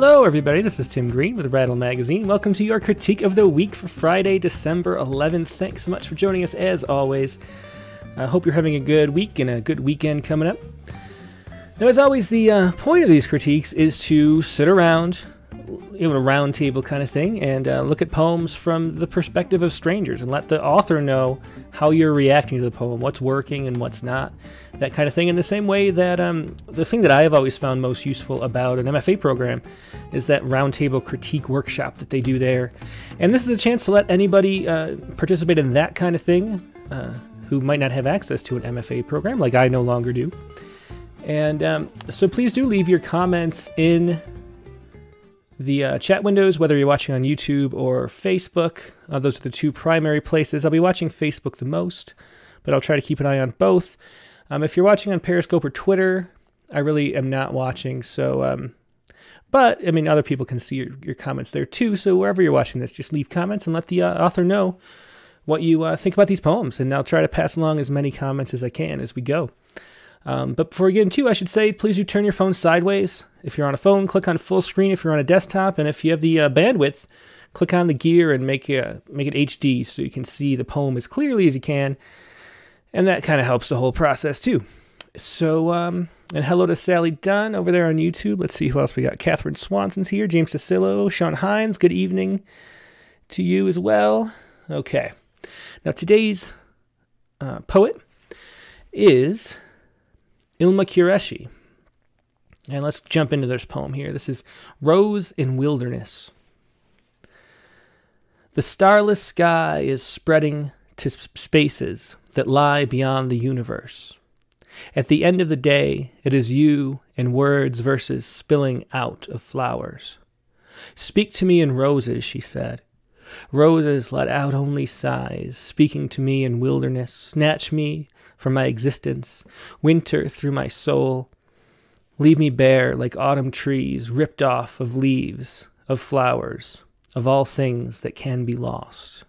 Hello, everybody. This is Tim Green with Rattle Magazine. Welcome to your critique of the week for Friday, December 11th. Thanks so much for joining us as always. I hope you're having a good week and a good weekend coming up. Now, as always, the uh, point of these critiques is to sit around, you know, a round table kind of thing, and uh, look at poems from the perspective of strangers and let the author know how you're reacting to the poem, what's working and what's not, that kind of thing. In the same way that um, the thing that I have always found most useful about an MFA program is that roundtable critique workshop that they do there. And this is a chance to let anybody uh, participate in that kind of thing uh, who might not have access to an MFA program, like I no longer do. And um, so please do leave your comments in the uh, chat windows, whether you're watching on YouTube or Facebook. Uh, those are the two primary places. I'll be watching Facebook the most, but I'll try to keep an eye on both. Um, if you're watching on Periscope or Twitter, I really am not watching. So, um, but I mean, other people can see your, your comments there too. So wherever you're watching this, just leave comments and let the uh, author know what you uh, think about these poems. And I'll try to pass along as many comments as I can as we go. Um, but before we get into, I should say, please do turn your phone sideways. If you're on a phone, click on full screen. If you're on a desktop, and if you have the uh, bandwidth, click on the gear and make uh, make it HD so you can see the poem as clearly as you can. And that kind of helps the whole process too. So, um, and hello to Sally Dunn over there on YouTube. Let's see who else we got. Catherine Swanson's here. James Cicillo, Sean Hines. Good evening to you as well. Okay. Now, today's uh, poet is Ilma Qureshi. And let's jump into this poem here. This is Rose in Wilderness. The starless sky is spreading to spaces that lie beyond the universe. At the end of the day, it is you and words versus spilling out of flowers. Speak to me in roses, she said. Roses let out only sighs, speaking to me in wilderness. Snatch me from my existence, winter through my soul. Leave me bare like autumn trees, ripped off of leaves, of flowers, of all things that can be lost.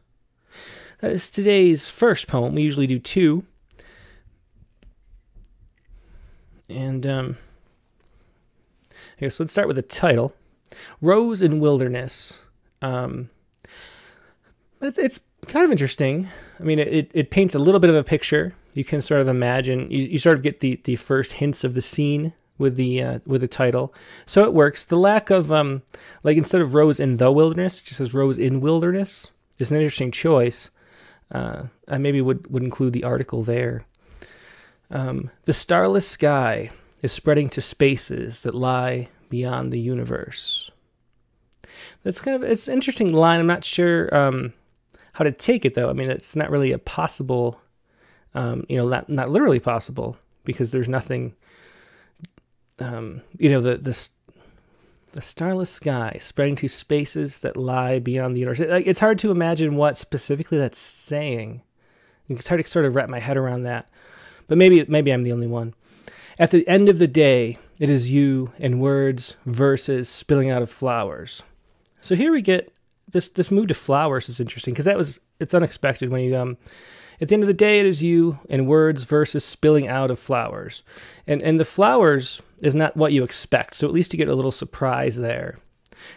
That is today's first poem. We usually do two. And um, here, so let's start with the title Rose in Wilderness. Um, it's, it's kind of interesting. I mean, it, it paints a little bit of a picture. You can sort of imagine, you, you sort of get the, the first hints of the scene with the uh, with the title, so it works. The lack of um, like instead of rose in the wilderness, it just says rose in wilderness. It's an interesting choice. Uh, I maybe would would include the article there. Um, the starless sky is spreading to spaces that lie beyond the universe. That's kind of it's an interesting line. I'm not sure um, how to take it though. I mean, it's not really a possible, um, you know, not not literally possible because there's nothing, um, you know, the the the starless sky spreading to spaces that lie beyond the universe. It, it's hard to imagine what specifically that's saying. It's hard to sort of wrap my head around that. But maybe maybe I'm the only one. At the end of the day, it is you and words, verses spilling out of flowers. So here we get this this move to flowers is interesting because that was it's unexpected when you um at the end of the day it is you and words versus spilling out of flowers. And and the flowers is not what you expect so at least you get a little surprise there.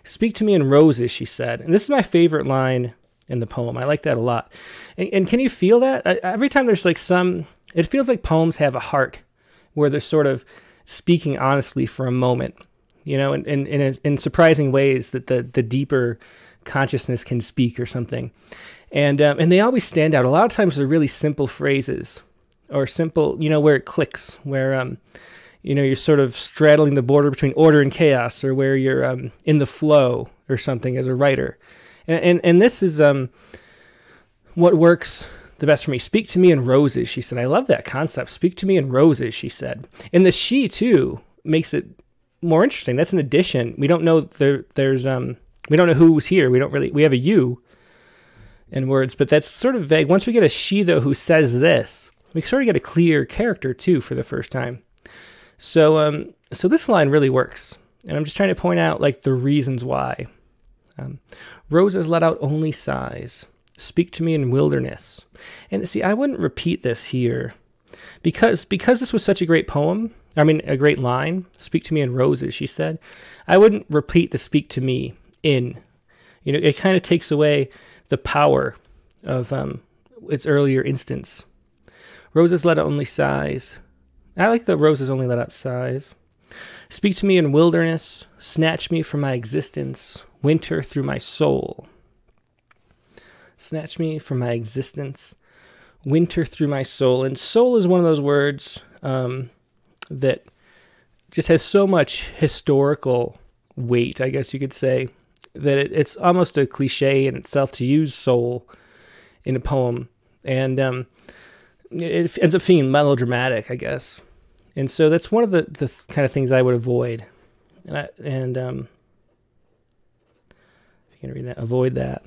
Speak to me in roses she said. And this is my favorite line in the poem. I like that a lot. And, and can you feel that? Every time there's like some it feels like poems have a heart where they're sort of speaking honestly for a moment you know in, in, in, in surprising ways that the the deeper consciousness can speak or something. And um, and they always stand out. A lot of times they're really simple phrases or simple, you know, where it clicks, where um, you know, you're sort of straddling the border between order and chaos, or where you're um, in the flow or something as a writer. And and, and this is um, what works the best for me. Speak to me in roses, she said. I love that concept. Speak to me in roses, she said. And the she too makes it more interesting. That's an addition. We don't know there. There's um we don't know who's here. We don't really. We have a you in words, but that's sort of vague. Once we get a she though who says this, we sort of get a clear character too for the first time. So um, so this line really works, and I'm just trying to point out like the reasons why. Um, Roses let out only sighs. Speak to me in wilderness. And see, I wouldn't repeat this here because because this was such a great poem. I mean, a great line. Speak to me in roses, she said. I wouldn't repeat the speak to me in. You know, it kind of takes away the power of um, its earlier instance. Roses let out only sighs. I like the roses only let out sighs. Speak to me in wilderness, snatch me from my existence, winter through my soul. Snatch me from my existence, winter through my soul. And soul is one of those words um, that just has so much historical weight, I guess you could say, that it, it's almost a cliche in itself to use soul in a poem. And um, it ends up feeling melodramatic, I guess. And so that's one of the, the kind of things I would avoid. And, I, and um, if you can read that, avoid that.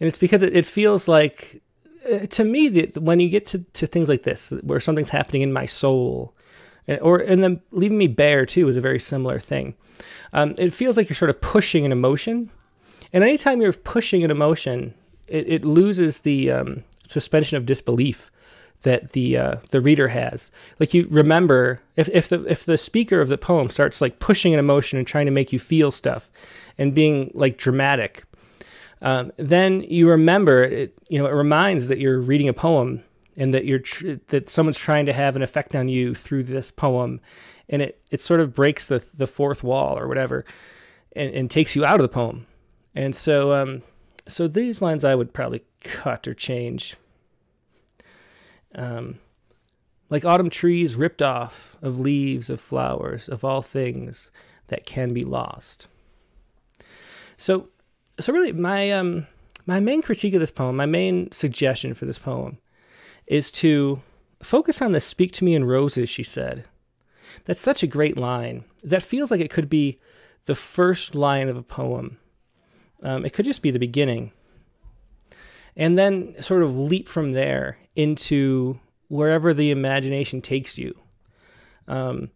And it's because it, it feels like, uh, to me, that when you get to, to things like this, where something's happening in my soul, or and then leaving me bare too is a very similar thing. Um, it feels like you're sort of pushing an emotion, and anytime you're pushing an emotion, it, it loses the um, suspension of disbelief that the uh, the reader has. Like you remember, if, if the if the speaker of the poem starts like pushing an emotion and trying to make you feel stuff, and being like dramatic, um, then you remember it. You know, it reminds that you're reading a poem and that you're tr- that someone's trying to have an effect on you through this poem, and it it sort of breaks the the fourth wall or whatever, and, and takes you out of the poem. And so um, so these lines I would probably cut or change. Um, like autumn trees ripped off of leaves of flowers of all things that can be lost. So, so really, my um, my main critique of this poem, my main suggestion for this poem, is to focus on the "Speak to me in roses," she said. That's such a great line. That feels like it could be the first line of a poem. Um, it could just be the beginning and then sort of leap from there into wherever the imagination takes you. Um,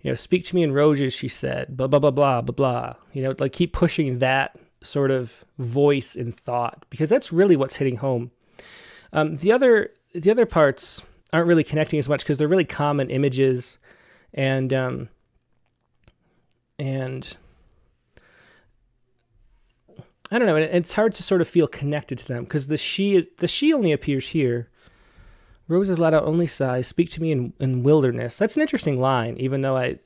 you know, speak to me in roses, she said, blah, blah, blah, blah, blah, blah. You know, like keep pushing that sort of voice and thought because that's really what's hitting home. Um, the other the other parts aren't really connecting as much because they're really common images and um, and I don't know. It's hard to sort of feel connected to them because the she the she only appears here. Roses let out only sighs. Speak to me in, in wilderness. That's an interesting line, even though I,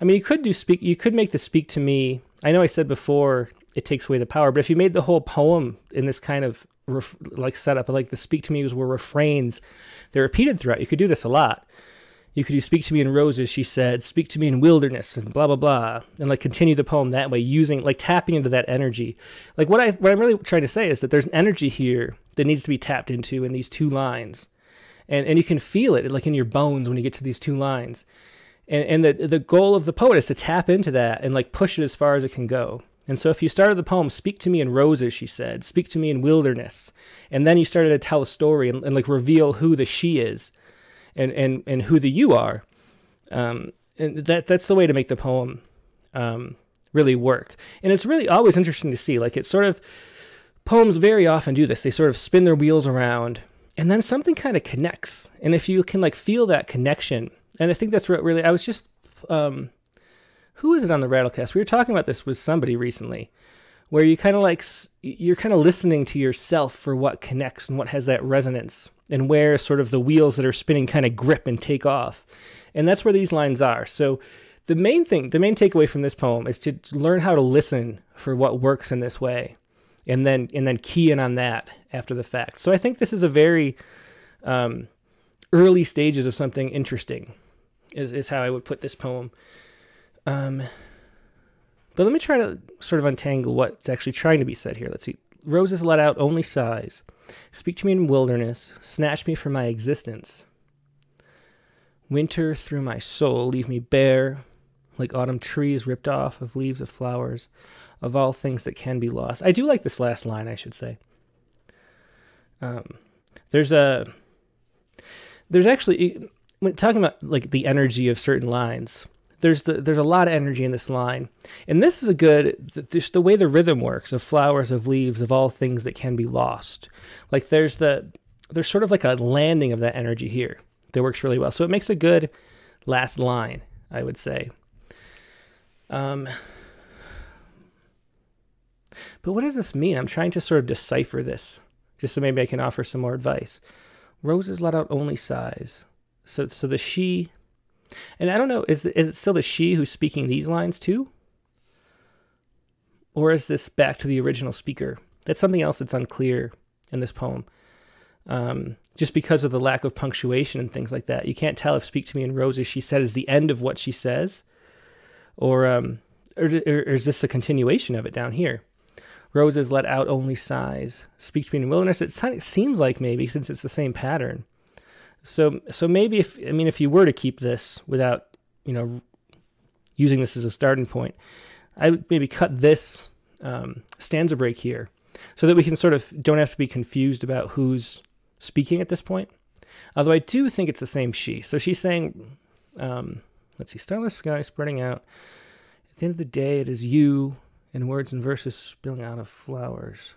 I mean, you could do speak. You could make the speak to me. I know I said before it takes away the power, but if you made the whole poem in this kind of ref, like setup, like the speak to me was were refrains, they're repeated throughout. You could do this a lot. You could do speak to me in roses she said speak to me in wilderness and blah blah blah and like continue the poem that way using like tapping into that energy. Like what i what i'm really trying to say is that there's an energy here that needs to be tapped into in these two lines. And and you can feel it like in your bones when you get to these two lines. And and the the goal of the poet is to tap into that and like push it as far as it can go and so if you started the poem, speak to me in roses, she said, speak to me in wilderness. And then you started to tell a story and, and like reveal who the she is and and and who the you are. Um, and that that's the way to make the poem um, really work. And it's really always interesting to see. Like it's sort of poems very often do this. They sort of spin their wheels around, and then something kind of connects. And if you can like feel that connection, and I think that's what really I was just. Um, who is it on the Rattlecast? We were talking about this with somebody recently, where you kind of like you're kind of listening to yourself for what connects and what has that resonance and where sort of the wheels that are spinning kind of grip and take off. And that's where these lines are. So the main thing, the main takeaway from this poem is to learn how to listen for what works in this way and then and then key in on that after the fact. So I think this is a very um, early stages of something interesting is, is how I would put this poem. Um, but let me try to sort of untangle what's actually trying to be said here. Let's see. Roses let out only sighs. Speak to me in wilderness, snatch me from my existence. Winter through my soul, leave me bare, like autumn trees ripped off of leaves of flowers, of all things that can be lost. I do like this last line, I should say. Um, there's a, there's actually, when talking about like the energy of certain lines, there's the, there's a lot of energy in this line, and this is a good just the way the rhythm works of flowers, of leaves, of all things that can be lost. Like there's the there's sort of like a landing of that energy here that works really well. So it makes a good last line, I would say. Um, but what does this mean? I'm trying to sort of decipher this, just so maybe I can offer some more advice. Roses let out only sighs. So, so the she, and I don't know, is is it still the she who's speaking these lines too, or is this back to the original speaker? That's something else that's unclear in this poem. Um, just because of the lack of punctuation and things like that, you can't tell if "Speak to Me in Roses" she said is the end of what she says, or um, or, or is this a continuation of it down here? Roses let out only sighs. Speak to me in wilderness. It seems like maybe since it's the same pattern. So so maybe if I mean if you were to keep this without you know using this as a starting point, I would maybe cut this um, stanza break here so that we can sort of don't have to be confused about who's speaking at this point. Although I do think it's the same she. So she's saying, um, let's see, starless sky spreading out. At the end of the day, it is you in words and verses spilling out of flowers.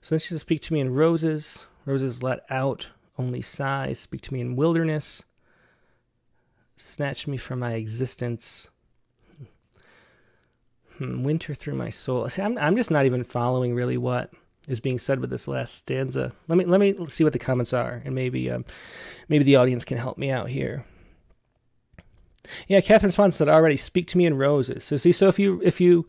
So then she says, Speak to me in roses, roses let out only sighs, speak to me in wilderness, snatch me from my existence. Hmm, winter through my soul. See, I'm, I'm just not even following really what is being said with this last stanza. Let me let me see what the comments are, and maybe um, maybe the audience can help me out here. Yeah, Catherine Swan said already. Speak to me in roses. So see, so if you if you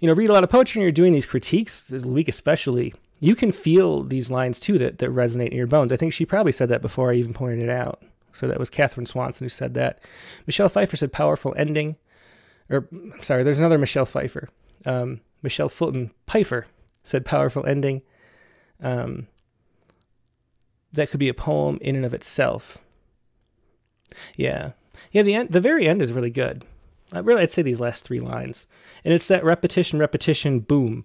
you know, read a lot of poetry and you're doing these critiques, this week especially, you can feel these lines too that, that resonate in your bones. I think she probably said that before I even pointed it out. So that was Catherine Swanson who said that. Michelle Pfeiffer said powerful ending. Or, sorry, there's another Michelle Pfeiffer. Um, Michelle Fulton Pfeiffer said powerful ending. Um, that could be a poem in and of itself. Yeah. Yeah, the end, the very end is really good. I really, I'd say these last three lines, and it's that repetition, repetition, boom,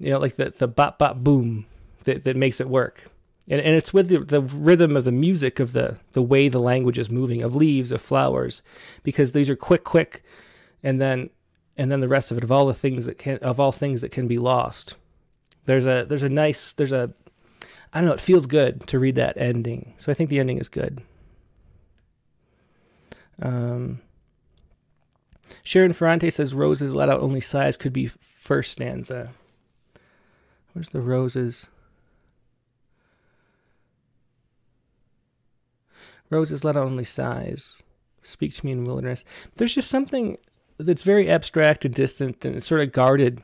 you know, like the the bop bop boom that that makes it work, and and it's with the, the rhythm of the music of the the way the language is moving of leaves of flowers, because these are quick, quick, and then and then the rest of it of all the things that can of all things that can be lost. There's a there's a nice there's a I don't know it feels good to read that ending, so I think the ending is good. Um, Sharon Ferrante says roses let out only sighs could be first stanza. Where's the roses? Roses let only sighs. Speak to me in wilderness. There's just something that's very abstract and distant and sort of guarded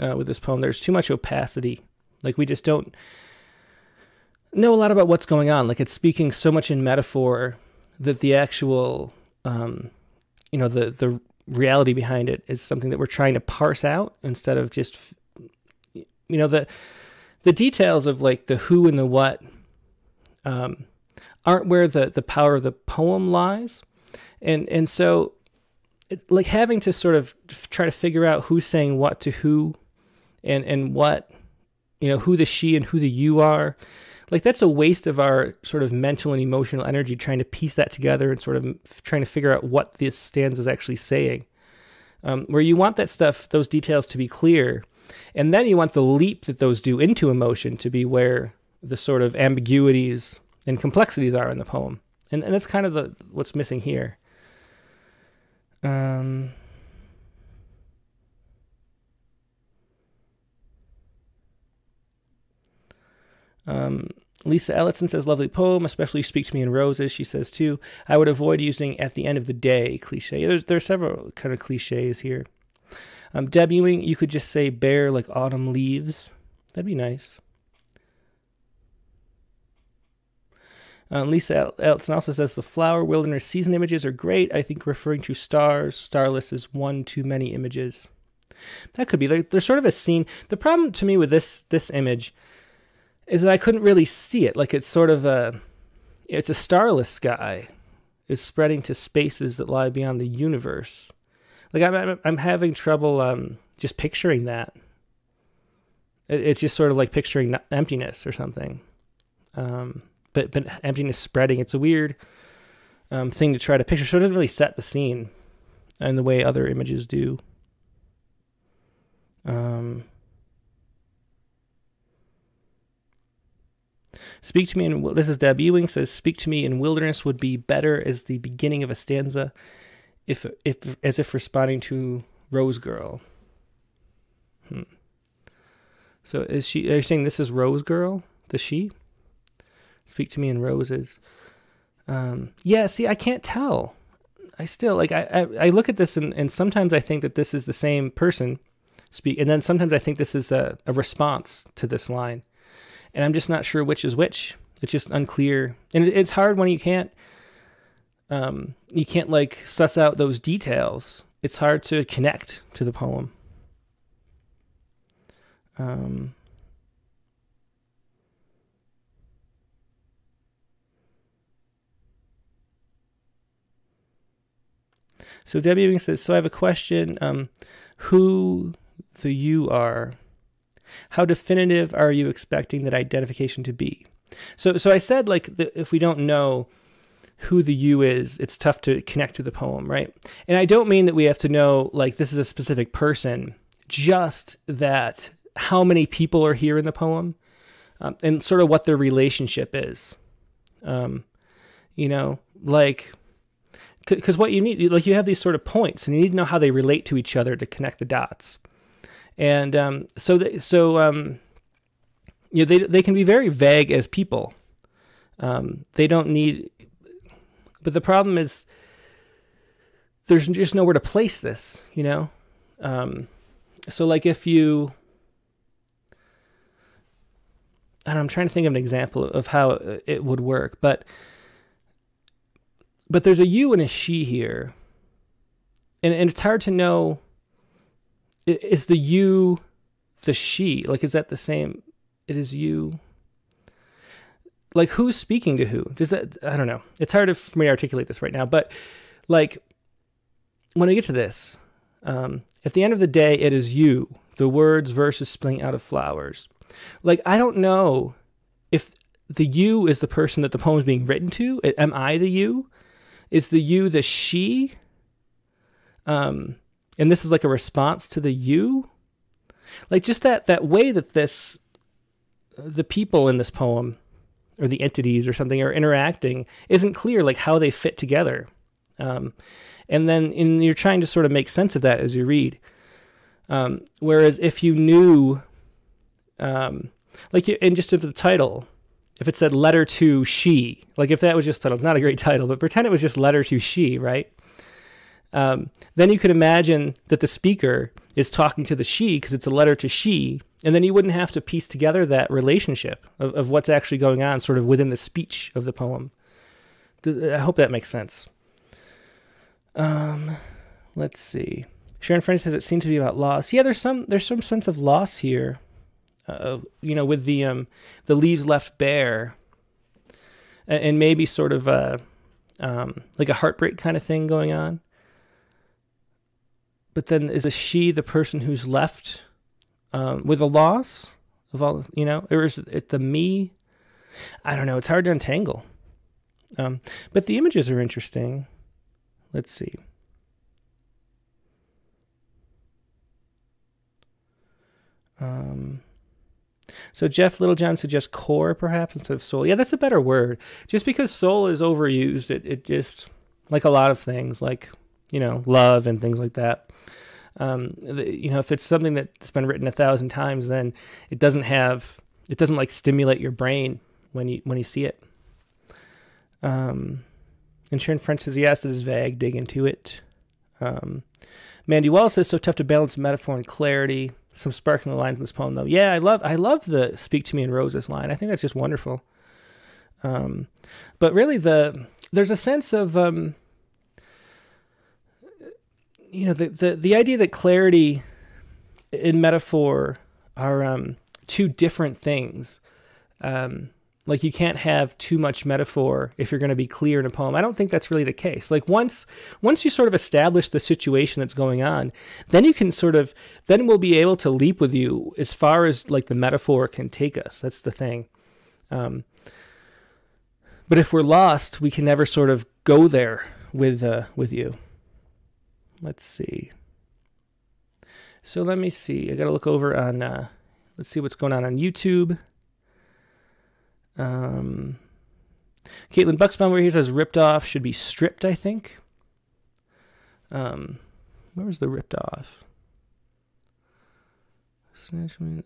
uh, with this poem. There's too much opacity. Like we just don't know a lot about what's going on. Like it's speaking so much in metaphor that the actual, um, you know, the the reality behind it is something that we're trying to parse out instead of just you know the the details of like the who and the what um, aren't where the the power of the poem lies and and so it, like having to sort of try to figure out who's saying what to who and and what you know who the she and who the you are like that's a waste of our sort of mental and emotional energy trying to piece that together and sort of trying to figure out what this stanza is actually saying. Um, where you want that stuff, those details to be clear, and then you want the leap that those do into emotion to be where the sort of ambiguities and complexities are in the poem, and and that's kind of the what's missing here. Um, Um, Lisa Ellison says, lovely poem, especially Speak to Me in Roses. She says, too, I would avoid using at the end of the day cliche. There's, there are several kind of cliches here. Um, Deb Ewing, you could just say bare like autumn leaves. That'd be nice. Um, Lisa Ellison also says, the flower wilderness season images are great. I think referring to stars, starless is one too many images. That could be. Like, there's sort of a scene. The problem to me with this this image is that I couldn't really see it. Like it's sort of a, it's a starless sky, is spreading to spaces that lie beyond the universe. Like I'm, I'm, having trouble um, just picturing that. it's just sort of like picturing emptiness or something. Um, but but emptiness spreading. It's a weird um, thing to try to picture. So it doesn't really set the scene in the way other images do. Um, Speak to me in this is Deb Ewing says speak to me in wilderness would be better as the beginning of a stanza, if if as if responding to Rose Girl. Hmm. So is she? Are you saying this is Rose Girl? The she? Speak to me in roses. Um, yeah. See, I can't tell. I still like. I I, I look at this and, and sometimes I think that this is the same person speak, and then sometimes I think this is a, a response to this line and I'm just not sure which is which. It's just unclear, and it's hard when you can't, um, you can't like suss out those details. It's hard to connect to the poem. Um, so Debbie Ewing says, so I have a question. Um, who the you are how definitive are you expecting that identification to be? So, so I said like the, if we don't know who the you is, it's tough to connect to the poem, right? And I don't mean that we have to know like this is a specific person, just that how many people are here in the poem, um, and sort of what their relationship is. Um, you know, like because what you need, like you have these sort of points, and you need to know how they relate to each other to connect the dots and um, so they, so um, you know they they can be very vague as people. Um, they don't need, but the problem is there's just nowhere to place this. You know, um, so like if you. And I'm trying to think of an example of how it would work, but but there's a you and a she here, and and it's hard to know is the you the she? Like, is that the same? It is you. Like, who's speaking to who? Does that? I don't know. It's hard for me to articulate this right now, but like, when I get to this, um, at the end of the day, it is you. The words verses spring out of flowers. Like, I don't know if the you is the person that the poem is being written to. Am I the you? Is the you the she? Um, and this is like a response to the you like just that that way that this the people in this poem or the entities or something are interacting isn't clear like how they fit together. Um, and then in, you're trying to sort of make sense of that as you read. Um, whereas if you knew um, like you, and just of the title if it said letter to she like if that was just titled not a great title but pretend it was just letter to she right? Um, then you could imagine that the speaker is talking to the she because it's a letter to she, and then you wouldn't have to piece together that relationship of, of what's actually going on sort of within the speech of the poem. I hope that makes sense. Um, let's see. Sharon Friend says it seems to be about loss. Yeah, there's some there's some sense of loss here. Uh, you know, with the um, the leaves left bare, and, and maybe sort of a um, like a heartbreak kind of thing going on but then is a she the person who's left um, with a loss of all you know or is it the me i don't know it's hard to untangle um, but the images are interesting let's see um, so Jeff Littlejohn suggests core perhaps instead of soul. Yeah, that's a better word. Just because soul is overused, it, it just like a lot of things, like you know, love and things like that. Um, the, you know, if it's something that's been written a thousand times, then it doesn't have, it doesn't like stimulate your brain when you when you see it. Um, and Sharon French says, yes, it is vague. Dig into it. Um, Mandy Wallace says, so tough to balance metaphor and clarity. Some sparkling lines in this poem, though. Yeah, I love, I love the "Speak to Me in Roses" line. I think that's just wonderful. Um, but really, the there's a sense of um, you know the, the the idea that clarity and metaphor are um, two different things. Um, like you can't have too much metaphor if you're going to be clear in a poem. I don't think that's really the case. Like once once you sort of establish the situation that's going on, then you can sort of then we'll be able to leap with you as far as like the metaphor can take us. That's the thing. Um, but if we're lost, we can never sort of go there with uh, with you. Let's see. So let me see. I got to look over on, uh, let's see what's going on on YouTube. Um, Caitlin Bucksbaum over here says ripped off should be stripped, I think. Um, where was the ripped off?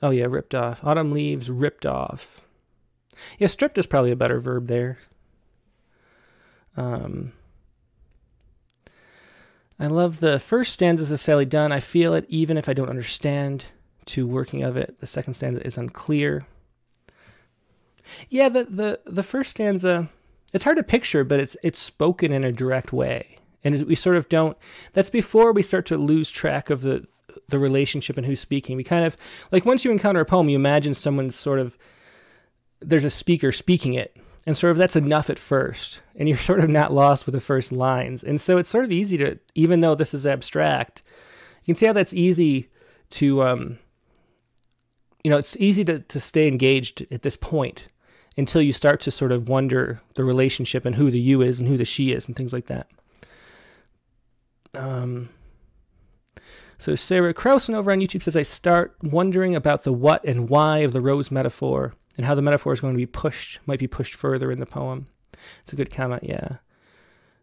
Oh, yeah, ripped off. Autumn leaves, ripped off. Yeah, stripped is probably a better verb there. Um, I love the first stanza of Sally Dunn. I feel it even if I don't understand to working of it. The second stanza is unclear. Yeah, the the the first stanza it's hard to picture, but it's it's spoken in a direct way. And we sort of don't that's before we start to lose track of the the relationship and who's speaking. We kind of like once you encounter a poem, you imagine someone's sort of there's a speaker speaking it. And sort of that's enough at first. And you're sort of not lost with the first lines. And so it's sort of easy to, even though this is abstract, you can see how that's easy to, um, you know, it's easy to, to stay engaged at this point until you start to sort of wonder the relationship and who the you is and who the she is and things like that. Um, so Sarah Krausen over on YouTube says, I start wondering about the what and why of the rose metaphor and how the metaphor is going to be pushed, might be pushed further in the poem. It's a good comment, yeah.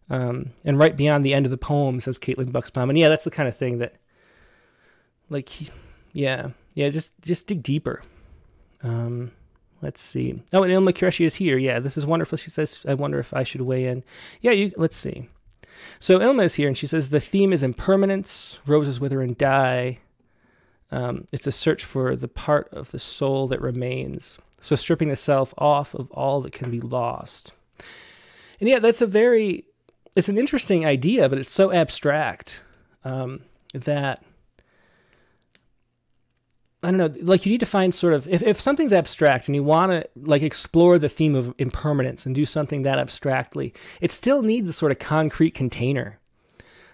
Um, and right beyond the end of the poem, says Caitlin Bucksbaum. And yeah, that's the kind of thing that, like, yeah, yeah, just just dig deeper. Um, let's see. Oh, and Ilma Qureshi is here. Yeah, this is wonderful. She says, I wonder if I should weigh in. Yeah, you. let's see. So Ilma is here, and she says the theme is impermanence. Roses wither and die. Um, it's a search for the part of the soul that remains. So stripping the self off of all that can be lost. And yeah, that's a very, it's an interesting idea, but it's so abstract um, that, I don't know, like you need to find sort of, if, if something's abstract and you want to like explore the theme of impermanence and do something that abstractly, it still needs a sort of concrete container.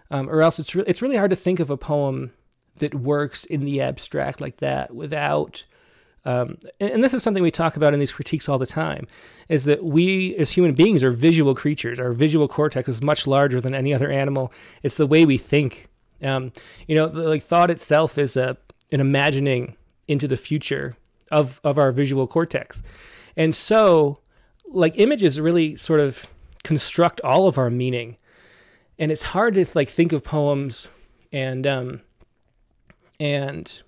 Um, or else it's, re- it's really hard to think of a poem that works in the abstract like that without um, and, and, this is something we talk about in these critiques all the time, is that we as human beings are visual creatures. Our visual cortex is much larger than any other animal. It's the way we think. Um, you know, the, like thought itself is a an imagining into the future of of our visual cortex, and so like images really sort of construct all of our meaning, and it's hard to like think of poems and um, and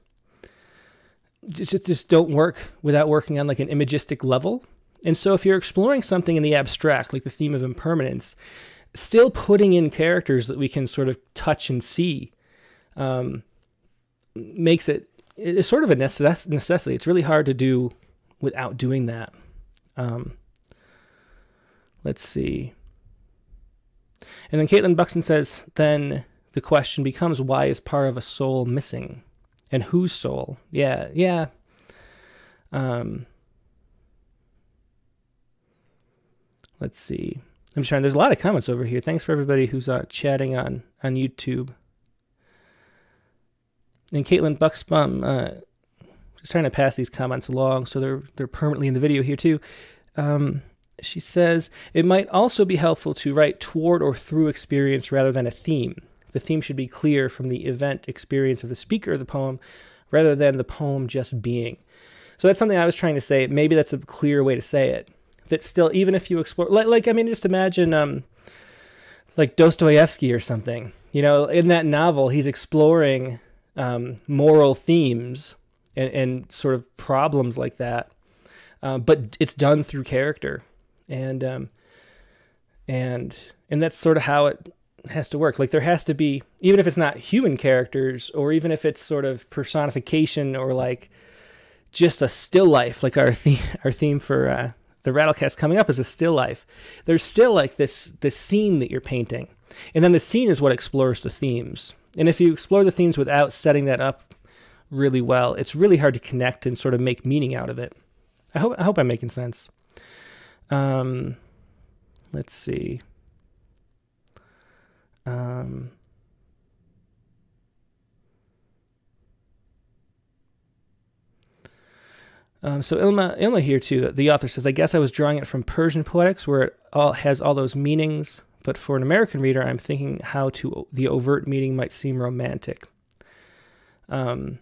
just, just don't work without working on like an imagistic level. And so if you're exploring something in the abstract, like the theme of impermanence, still putting in characters that we can sort of touch and see um, makes it it's sort of a necess- necessity. It's really hard to do without doing that. Um, let's see. And then Caitlin Buxton says, then the question becomes, why is part of a soul missing? And whose soul? Yeah, yeah. Um, let's see. I'm trying. There's a lot of comments over here. Thanks for everybody who's uh, chatting on on YouTube. And Caitlin Bucksbaum, uh, just trying to pass these comments along so they're they're permanently in the video here too. Um, she says it might also be helpful to write toward or through experience rather than a theme. The theme should be clear from the event experience of the speaker of the poem rather than the poem just being. So that's something I was trying to say. Maybe that's a clear way to say it. That still, even if you explore, like, like I mean, just imagine, um, like Dostoevsky or something. You know, in that novel, he's exploring um, moral themes and, and, sort of problems like that, uh, but it's done through character, and um, and and that's sort of how it has to work. Like there has to be, even if it's not human characters, or even if it's sort of personification or like just a still life, like our theme, our theme for uh, the Rattlecast coming up is a still life. There's still like this this scene that you're painting, and then the scene is what explores the themes. And if you explore the themes without setting that up really well, it's really hard to connect and sort of make meaning out of it. I hope I hope I'm making sense. Um, let's see. Um, um, so Ilma, Ilma here too. The author says, "I guess I was drawing it from Persian poetics, where it all has all those meanings. But for an American reader, I'm thinking how to the overt meaning might seem romantic." Um,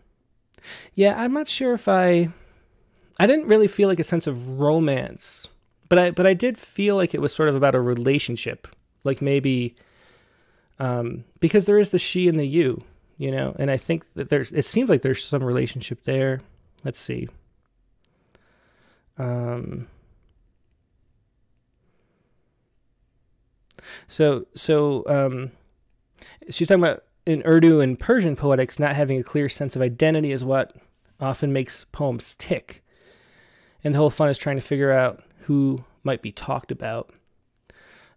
yeah, I'm not sure if I, I didn't really feel like a sense of romance, but I but I did feel like it was sort of about a relationship, like maybe um, because there is the she and the you, you know, and I think that there's it seems like there's some relationship there. Let's see. Um, so so um, she's talking about in Urdu and Persian poetics, not having a clear sense of identity is what often makes poems tick. And the whole fun is trying to figure out who might be talked about.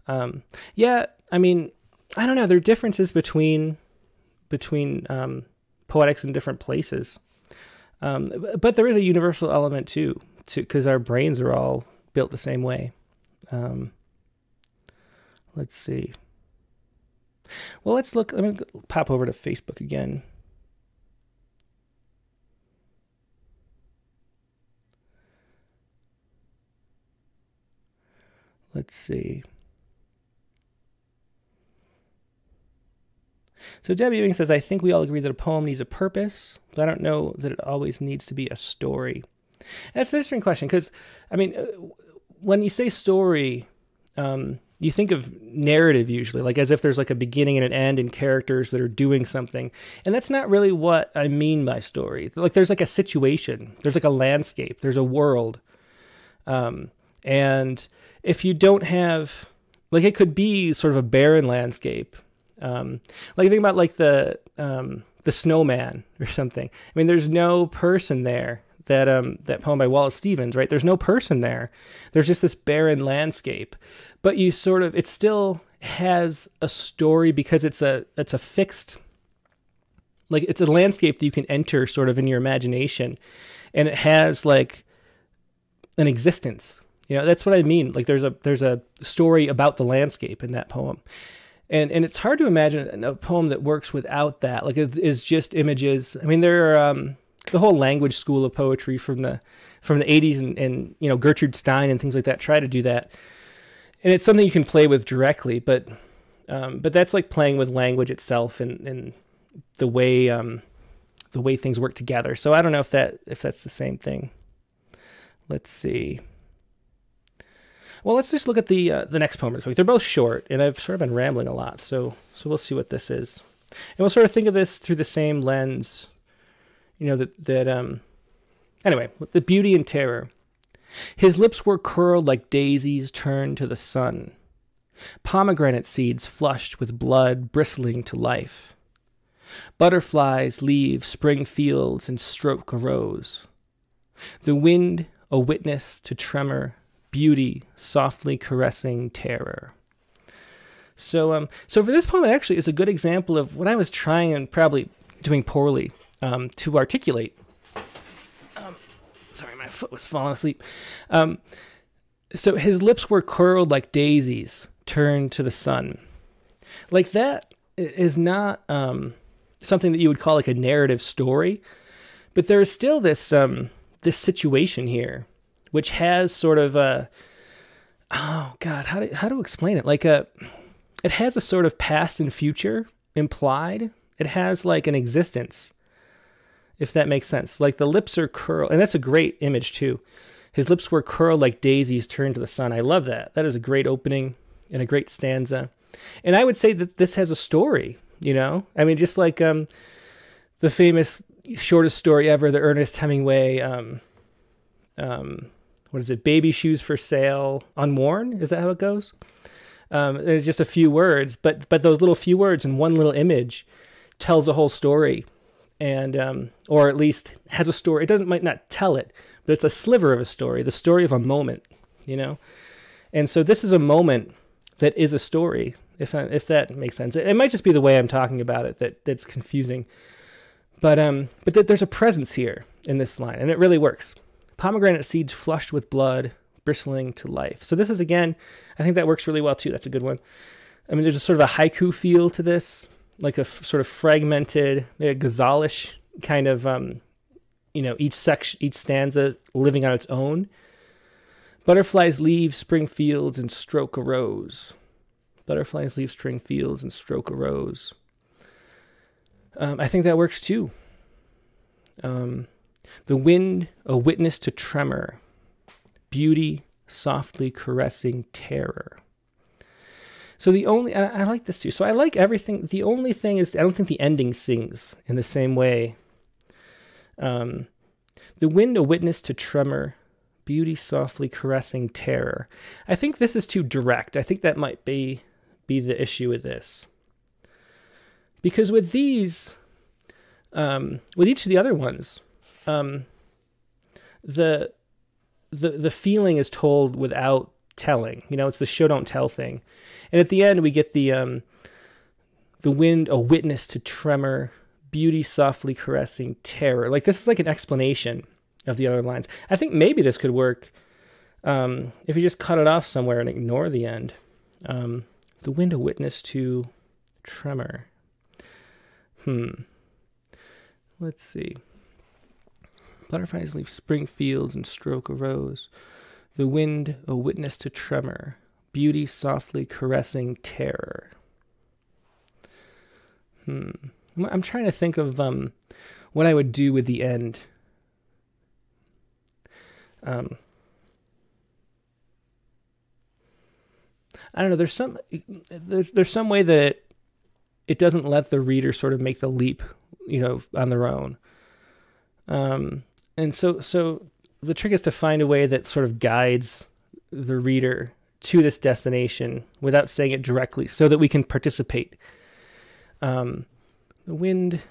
Um, yeah, I mean, I don't know. There are differences between between um, poetics in different places, um, but there is a universal element too, because our brains are all built the same way. Um, let's see. Well, let's look. Let me pop over to Facebook again. Let's see. So Debbie Ewing says, I think we all agree that a poem needs a purpose, but I don't know that it always needs to be a story. That's an interesting question because, I mean, uh, when you say story, um, you think of narrative usually, like as if there's like a beginning and an end and characters that are doing something. And that's not really what I mean by story. Like there's like a situation, there's like a landscape, there's a world. Um, and if you don't have, like it could be sort of a barren landscape. Um, like think about like the, um, the snowman or something. I mean, there's no person there that um that poem by Wallace Stevens, right? There's no person there. There's just this barren landscape. But you sort of it still has a story because it's a it's a fixed like it's a landscape that you can enter sort of in your imagination and it has like an existence. You know, that's what I mean. Like there's a there's a story about the landscape in that poem. And and it's hard to imagine a poem that works without that. Like it is just images. I mean there are um the whole language school of poetry from the from the 80s and, and you know Gertrude Stein and things like that try to do that and it's something you can play with directly but um, but that's like playing with language itself and, and the way um, the way things work together so I don't know if that if that's the same thing let's see well let's just look at the uh, the next poem quick they're both short and I've sort of been rambling a lot so so we'll see what this is. And we'll sort of think of this through the same lens you know that that um anyway the beauty and terror. His lips were curled like daisies turned to the sun. Pomegranate seeds flushed with blood bristling to life. Butterflies leave spring fields and stroke a rose the wind a witness to tremor beauty softly caressing terror so um so for this poem it actually is a good example of what i was trying and probably doing poorly um, to articulate. Um, sorry, my foot was falling asleep. Um, so his lips were curled like daisies turned to the sun. Like that is not um, something that you would call like a narrative story, but there is still this um, this situation here, which has sort of a oh god, how do how to explain it? Like a it has a sort of past and future implied. It has like an existence if that makes sense. Like the lips are curled, and that's a great image too. His lips were curled like daisies turned to the sun. I love that. That is a great opening and a great stanza. And I would say that this has a story, you know? I mean, just like um, the famous shortest story ever, the Ernest Hemingway, um, um, what is it, Baby Shoes for Sale, Unworn? Is that how it goes? Um, it's just a few words, but but those little few words and one little image tells a whole story and um, or at least has a story. It doesn't might not tell it, but it's a sliver of a story, the story of a moment, you know. And so this is a moment that is a story, if I, if that makes sense. It, it, might just be the way I'm talking about it that that's confusing, but um, but th- there's a presence here in this line, and it really works. Pomegranate seeds flushed with blood, bristling to life. So this is again, I think that works really well too. That's a good one. I mean, there's a sort of a haiku feel to this like a f- sort of fragmented, a ghazalish kind of, um, you know, each section, each stanza living on its own. Butterflies leave spring fields and stroke a rose. Butterflies leave spring fields and stroke a rose. Um, I think that works too. Um, the wind, a witness to tremor, beauty, softly caressing terror. So the only I, I, like this too. So I like everything. The only thing is I don't think the ending sings in the same way. Um, the wind, a witness to tremor, beauty softly caressing terror. I think this is too direct. I think that might be be the issue with this. Because with these, um, with each of the other ones, um, the the the feeling is told without telling. You know, it's the show don't tell thing. And at the end, we get the um, the wind, a witness to tremor, beauty softly caressing terror. Like this is like an explanation of the other lines. I think maybe this could work um, if you just cut it off somewhere and ignore the end. Um, the wind, a witness to tremor. Hmm. Let's see. Butterflies leave spring fields and stroke a rose. The wind, a witness to tremor beauty softly caressing terror. Hmm. I'm trying to think of um, what I would do with the end. Um, I don't know. There's some there's there's some way that it doesn't let the reader sort of make the leap, you know, on their own. Um, and so so the trick is to find a way that sort of guides the reader to this destination without saying it directly so that we can participate. Um, the wind,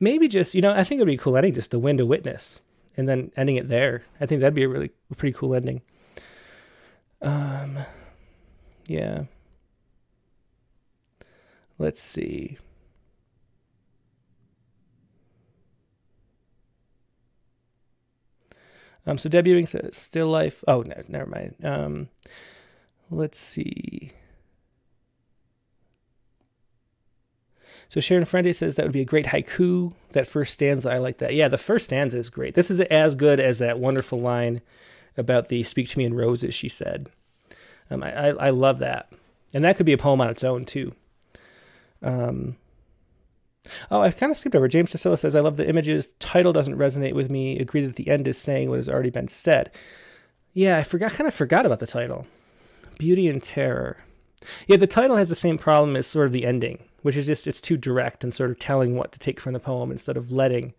maybe just, you know, I think it would be cool ending just the wind to witness and then ending it there. I think that'd be a really a pretty cool ending. Um, yeah. Let's see. Um, so debuting says still life. Oh, no, never mind. Um, Let's see. So Sharon Friende says that would be a great haiku. That first stanza, I like that. Yeah, the first stanza is great. This is as good as that wonderful line about the "Speak to me in roses," she said. Um, I, I, I love that, and that could be a poem on its own too. Um, oh, I kind of skipped over. James DeSilla says, "I love the images. Title doesn't resonate with me. Agree that the end is saying what has already been said." Yeah, I forgot. Kind of forgot about the title. Beauty and Terror. Yeah, the title has the same problem as sort of the ending, which is just it's too direct and sort of telling what to take from the poem instead of letting.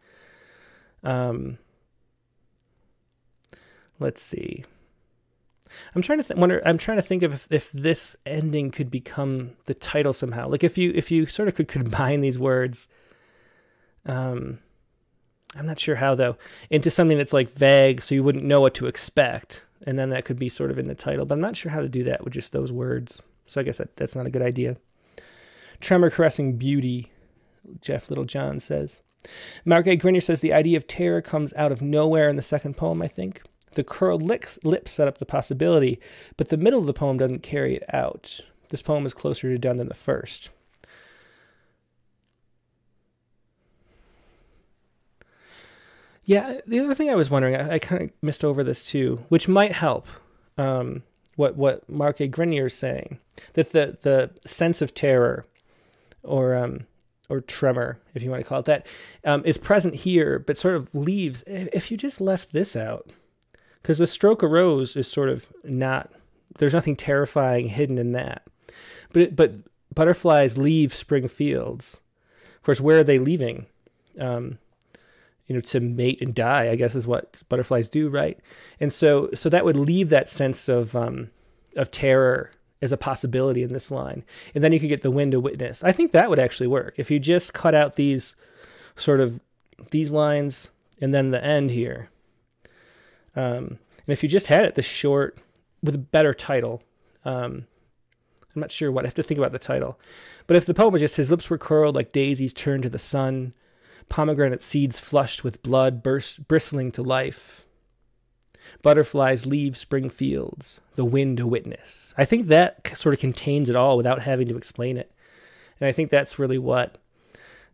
Um, let's see. I'm trying to th- wonder. I'm trying to think of if, if this ending could become the title somehow. Like if you if you sort of could combine these words. Um, I'm not sure how though into something that's like vague, so you wouldn't know what to expect and then that could be sort of in the title. But I'm not sure how to do that with just those words. So I guess that, that's not a good idea. Tremor caressing beauty, Jeff Littlejohn says. Mark A. Grenier says the idea of terror comes out of nowhere in the second poem, I think. The curled lips, lips set up the possibility, but the middle of the poem doesn't carry it out. This poem is closer to done than the first. Yeah, the other thing I was wondering, I, I kind of missed over this too, which might help. Um, what what Mark A. Grenier is saying that the the sense of terror, or um, or tremor, if you want to call it that, um, is present here, but sort of leaves. If you just left this out, because the stroke of rose is sort of not. There's nothing terrifying hidden in that, but it, but butterflies leave spring fields. Of course, where are they leaving? Um, you know to mate and die i guess is what butterflies do right and so so that would leave that sense of um of terror as a possibility in this line and then you could get the wind to witness i think that would actually work if you just cut out these sort of these lines and then the end here um and if you just had it this short with a better title um i'm not sure what i have to think about the title but if the poem was just his lips were curled like daisies turned to the sun pomegranate seeds flushed with blood burst, bristling to life. Butterflies leave spring fields, the wind a witness. I think that sort of contains it all without having to explain it. And I think that's really what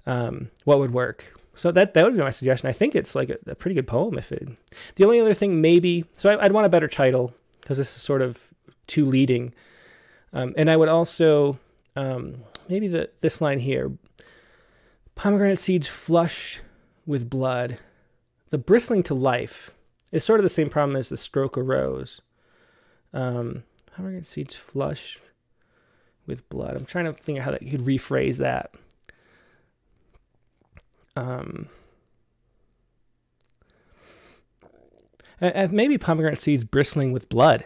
um, what would work. So that that would be my suggestion. I think it's like a, a pretty good poem. If it, the only other thing maybe, so I, would want a better title because this is sort of too leading, um, and I would also um, maybe the this line here, Pomegranate seeds flush with blood, the bristling to life is sort of the same problem as the stroke of rose. Um, pomegranate seeds flush with blood. I'm trying to think of how that you could rephrase that. Um, maybe pomegranate seeds bristling with blood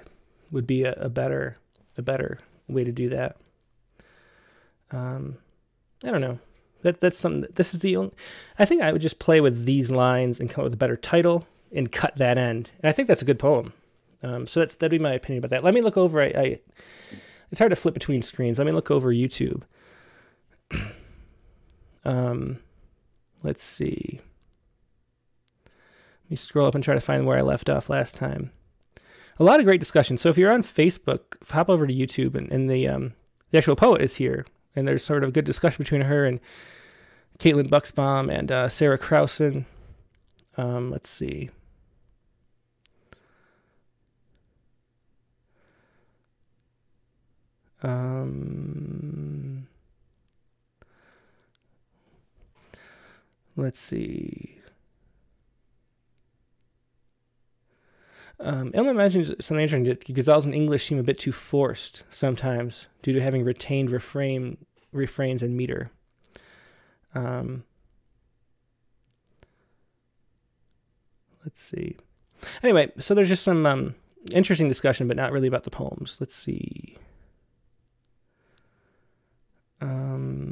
would be a, a better a better way to do that. Um, I don't know. That that's something. This is the only. I think I would just play with these lines and come up with a better title and cut that end. And I think that's a good poem. Um, so that's that'd be my opinion about that. Let me look over. I, I it's hard to flip between screens. Let me look over YouTube. um, let's see. Let me scroll up and try to find where I left off last time. A lot of great discussion. So if you're on Facebook, hop over to YouTube, and, and the um, the actual poet is here, and there's sort of a good discussion between her and Caitlin Bucksbaum and uh, Sarah Krausen. Um, let's see. Um, let's see. Um, Ilma imagines something interesting that Ghazals in English seem a bit too forced sometimes due to having retained refrain, refrains and meter. Um, let's see. Anyway, so there's just some um, interesting discussion, but not really about the poems. Let's see. Um,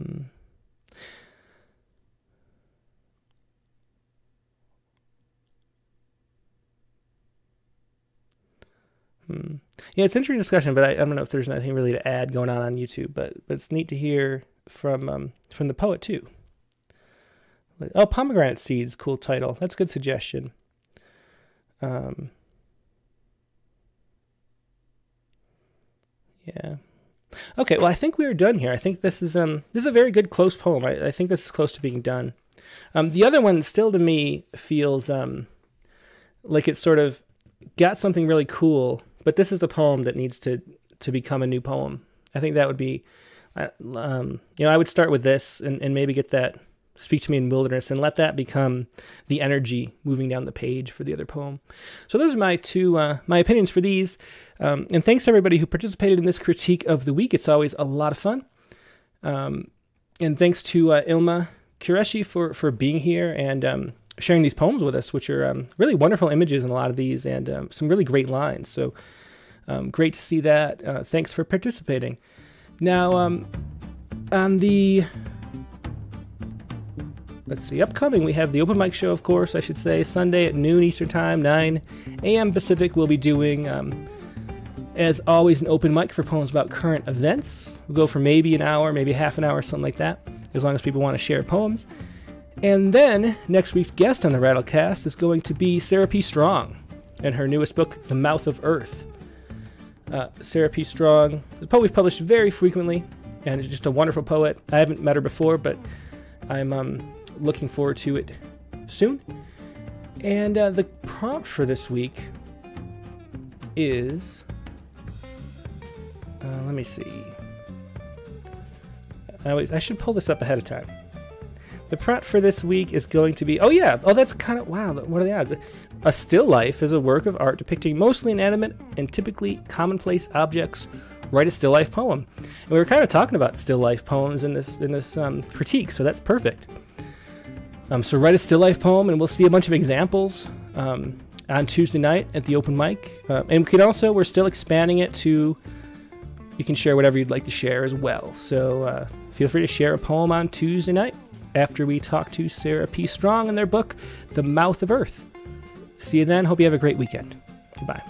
hmm. Yeah, it's interesting discussion, but I, I, don't know if there's nothing really to add going on on YouTube. But but it's neat to hear from um, from the poet too. Oh, pomegranate seeds, cool title. That's a good suggestion. Um, yeah. Okay, well, I think we are done here. I think this is um this is a very good close poem. I, I think this is close to being done. Um, the other one still to me feels um like it's sort of got something really cool, but this is the poem that needs to to become a new poem. I think that would be, um, you know, I would start with this and, and maybe get that Speak to Me in Wilderness, and let that become the energy moving down the page for the other poem. So those are my two uh, my opinions for these. Um, and thanks everybody who participated in this critique of the week. It's always a lot of fun. Um, and thanks to uh, Ilma Qureshi for for being here and um, sharing these poems with us, which are um, really wonderful images in a lot of these and um, some really great lines. So um, great to see that. Uh, thanks for participating. Now, on the let's see, upcoming, we have the open mic show, of course, I should say, Sunday at noon Eastern Time, 9 a.m. Pacific. We'll be doing, um, as always, an open mic for poems about current events. We'll go for maybe an hour, maybe half an hour, something like that, as long as people want to share poems. And then next week's guest on the Rattlecast is going to be Sarah P. Strong and her newest book, The Mouth of Earth. Uh, Sarah P. Strong, a poet we've published very frequently, and is just a wonderful poet. I haven't met her before, but I'm um, looking forward to it soon. And uh, the prompt for this week is. Uh, let me see. I, I should pull this up ahead of time. The prompt for this week is going to be oh, yeah. Oh, that's kind of wow. What are the odds? A still life is a work of art depicting mostly inanimate and typically commonplace objects. Write a still life poem. And we were kind of talking about still life poems in this in this um, critique, so that's perfect. Um, so write a still life poem, and we'll see a bunch of examples um, on Tuesday night at the open mic. Uh, and we can also we're still expanding it to you can share whatever you'd like to share as well. So uh, feel free to share a poem on Tuesday night after we talk to Sarah P. Strong in their book, The Mouth of Earth. See you then. Hope you have a great weekend. Goodbye.